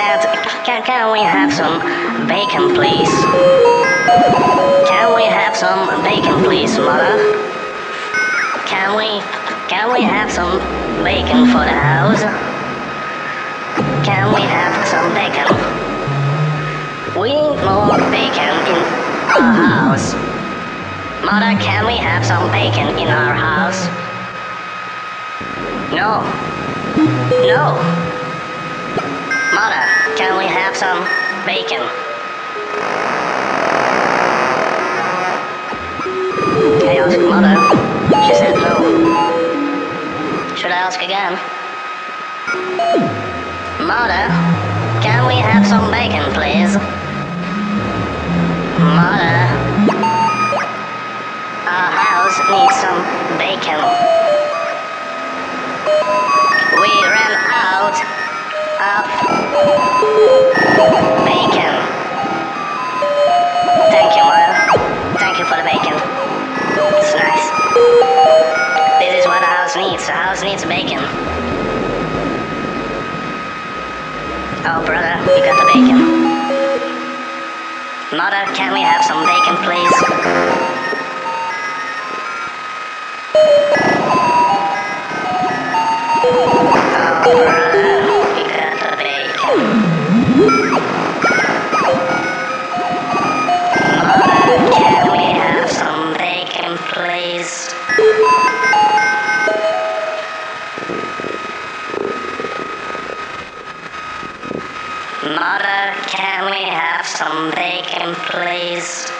said, can, can we have some bacon, please? Can we have some bacon, please, mother? Can we, can we have some bacon for the house? Can we have some bacon? We need more bacon in our house. Mother, can we have some bacon in our house? No. No. Mother, can we have some bacon? I asked mother. She said no. Should I ask again? Mother, can we have some bacon, please? Mother, our house needs some bacon. We ran out of bacon. Thank you. Thank you for the bacon. It's nice. This is what the house needs. The house needs bacon. Oh, brother, you got the bacon. Mother, can we have some bacon, please? Some bacon, please?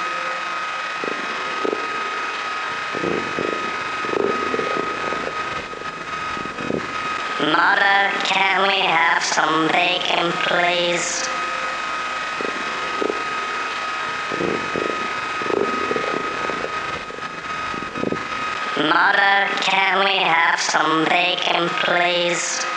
Mother, can we have some bacon, please? Mother, can we have some bacon, please?